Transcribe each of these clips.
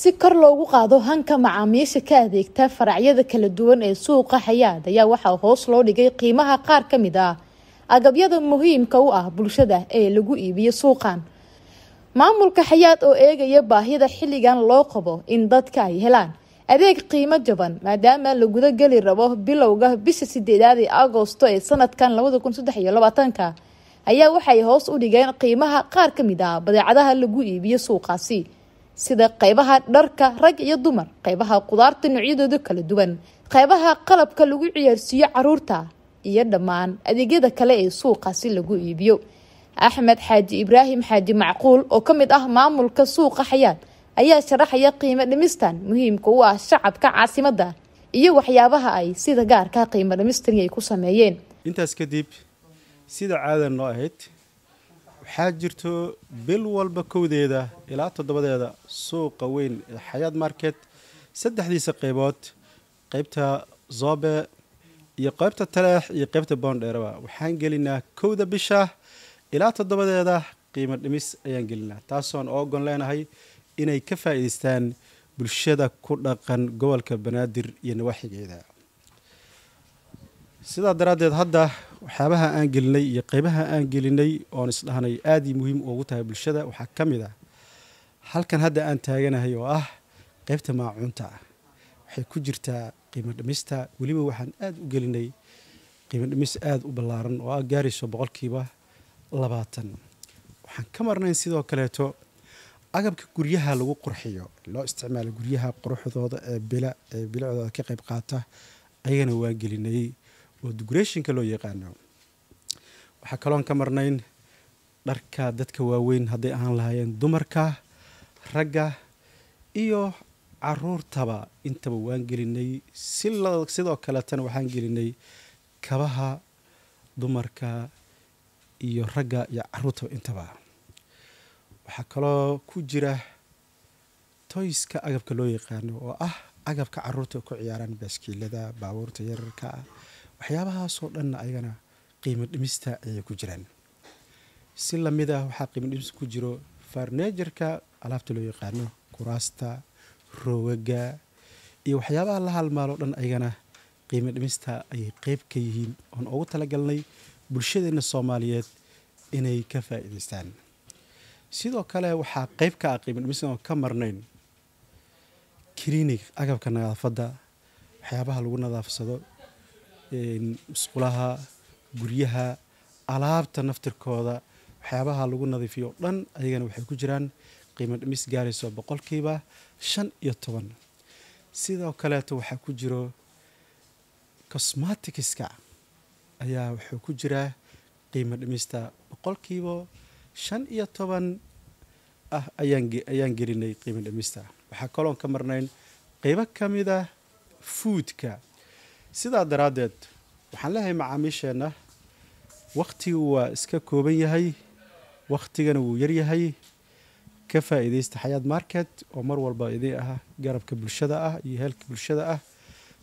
si kor loogu qaado hanka macaamiisha ka adeegta faracyada kala duwan ee suuqa xayaad ayaa waxaa hoos loo dhigay qiimaha qaar ka mid ah agabyada muhiimka u ah bulshada ee lagu iibiyo suuqan. Maamulka xayaad oo eegaya baahida xilligan loo qabo in dadka ay helaan adeeg qiimo jaban maadaama la geli rabo bilowga bisha sideedaad ee agosto ee sanadkan labada kun saddex iyo labaatanka ayaa waxay hoos u dhigeen qiimaha qaar ka mid ah badeecadaha lagu iibiyo suuqaasi sida qeybaha dharka rag iyo dumar qeybaha qudaarta noocyadooda kala duwan qeybaha qalabka lagu ciyaarsiiyo carruurta iyo dhammaan adeegyada kale ee suuqaasi lagu iibiyo. Axmed xaaji ibraahim xaaji macquul oo ka mid ah maamulka suuqa xayaad ayaa sharaxaya qiimo dhimistan muhiimka u ah shacabka caasimadda iyo waxyaabaha ay sida gaarka qiimo dhimistani ay ku sameeyeen. Intaas kadib sida caadan noo ahayd waxaa jirto bil walba kowdeeda ilaa toddobadeeda suuqa weyn ee xayaad market saddexdiisa qeybood qeybta zobe iyo qeybta taleex iyo qeybta boondheeraba waxaan gelinaa kowda bisha ilaa toddobadeeda qiimo dhimis ayaan gelinaa taasoon oogon leenahay inay ka faa'iidaystaan bulshada ku dhaqan gobolka banaadir iyo nawaaxigeeda. Sidaa daraaddeed hadda waxyaabaha aan gelinay iyo qeybaha aan gelinay oon isdhahnay aada i muhiim ugu tahay bulshada waxaa ka mid ah halkan hadda aan taaganahay oo ah qeybta maacuunta. Waxay ku jirtaa qiimo dhimista. Weliba waxaan aada u gelinay qiimo dhimis aada u ballaaran oo ah gaarayso boqolkiiba labaatan. Waxaan ka marnayn sidoo kaleeto agabka guryaha lagu qurxiyo loo isticmaalo guryaha quruxdooda ee bila ee bilicdooda ka qayb qaata ayagana waa gelinay oo decorationka loo yaqaano. Waxaa kaloon ka marnayn dharka dadka waaweyn hadday ahaan lahaayeen dumarka ragga iyo caruurtaba intaba waan gelinay sidoo kaleetana waxaan gelinay kabaha dumarka iyo ragga iyo caruurtaba intaba waxaa kaloo ku jira toyska agabka loo yaqaano oo ah agabka carruurta ku ciyaaraan baaskiilada baabuurta yararka ah waxyaabahaasoo dhanna ayagana qiimo dhimista ayay ku jiraan. Si la mid ah waxaa qiimo dhimis ku jiro farneejarka alaabta loo yaqaano kuraasta roogaga iyo waxyaabaha la halmaaloo dhan ayagana qiimo dhimista ayay qeyb ka yihiin oon ugu talagalnay bulshadeenna soomaaliyeed inay ka faa'iidaystaan sidoo kale waxaa qeyb ka ah qiimo dhimista oon ka marnayn clinig agabka nadaafadda waxyaabaha lagu nadaafsado musqulaha guryaha alaabta naftirkooda waxyaabaha lagu nadiifiyo o dhan ayagana waxay ku jiraan qiimo dhimis gaarayso boqolkiiba shan iyo toban. Sidoo kaleeto waxaa ku jiro cosmaticska ayaa wuxuu ku jiraa qiimo dhimista boqolkiiba shan iyo toban ah ayaan gelinay qiimo dhimista. Waxaa kaloon ka marnayn qeybo ka mid ah fuudka sidaa daraaddeed waxaan leeyahay macaamiisheenna wakhtigu waa iska kooban yahay wakhtigana wuu yaryahay ka faa'iidaysta xayaad market oo mar walba idin ah garabka bulshada ah iyo heelka bulshada ah.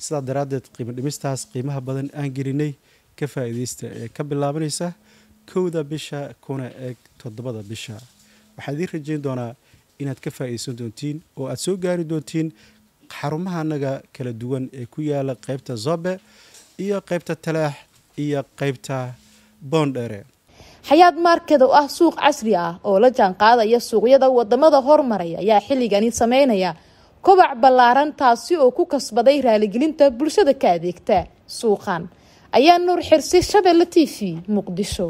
Sidaa daraaddeed qiimo dhimistaas qiimaha badan aan gelinay ka faa'iidaysta ee ka bilaabanaysa kowda bisha kuna eeg toddobada bisha. Waxaan idiin rajayn doonaa inaad ka faa'iidaysan doontiin oo aad soo gaari doontiin xarumaha anaga kala duwan ee ku yaalla qeybta zobe iyo qeybta talaax iyo qeybta boondhere xayaad market oo ah suuq casri ah oo la jaan qaadaya suuqyada waddamada hormaraya ayaa xilligani sameynaya kobac ballaaran taasi oo ku kasbaday raaligelinta bulshada ka adeegta suuqan. Ayaa nuur xirsi shabeelle t v muqdisho